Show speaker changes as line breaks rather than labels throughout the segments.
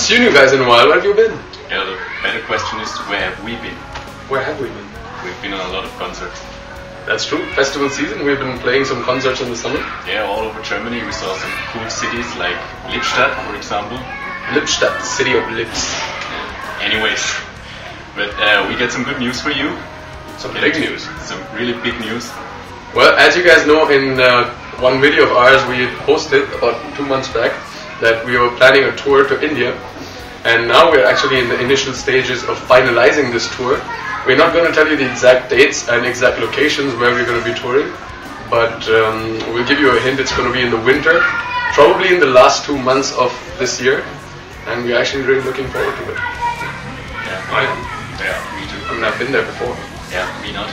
seen you guys in a while. Where have you been?
Yeah, the better question is where have we been?
Where have we been?
We've been on a lot of concerts.
That's true. Festival season. We've been playing some concerts in the summer.
Yeah, all over Germany. We saw some cool cities like Lippstadt, for example.
Lippstadt, city of lips.
Anyways, but uh, we get some good news for you.
Some big news.
Some really big news.
Well, as you guys know, in uh, one video of ours we posted about two months back that we were planning a tour to India, and now we're actually in the initial stages of finalizing this tour. We're not going to tell you the exact dates and exact locations where we're going to be touring, but um, we'll give you a hint. It's going to be in the winter, probably in the last two months of this year, and we're actually really looking forward to it.
Yeah,
I am.
yeah, me too.
I mean, I've been there before,
Yeah, me not.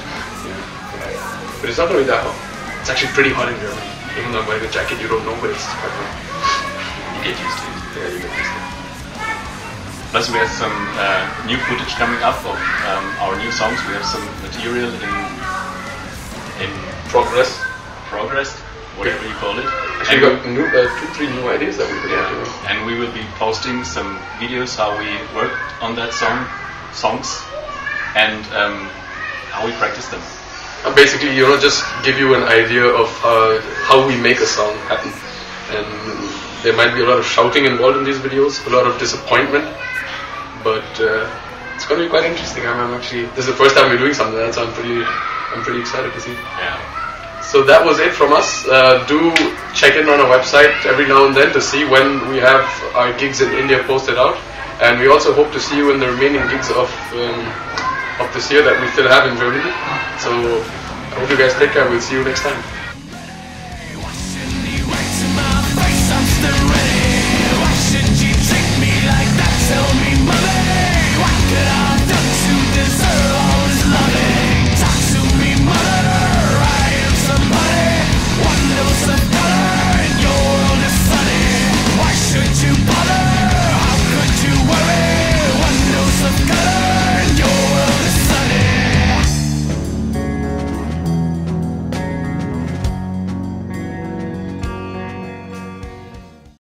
but it's not going to be that hot. It's actually pretty hot in Germany. Even though I'm wearing a jacket, you don't know, but it's quite hot.
You get used to it.
Yeah, you get used to it.
Plus, we have some uh, new footage coming up of um, our new songs. We have some material in in
Progress.
progress, whatever you call it.
Actually,
And
we got new, uh, two, three new ideas that working on.
Yeah, and we will be posting some videos how we worked on that song, songs, and um, how we practice them.
And basically, you know, just give you an idea of uh, how we make a song happen. And there might be a lot of shouting involved in these videos, a lot of disappointment, but uh, it's going to be quite interesting. I'm, I'm actually this is the first time we're doing something like that, so I'm pretty I'm pretty excited to see.
Yeah.
So that was it from us. Uh, do check in on our website every now and then to see when we have our gigs in India posted out. And we also hope to see you in the remaining gigs of um, of this year that we still have in Germany. So I hope you guys take care. We'll see you next time.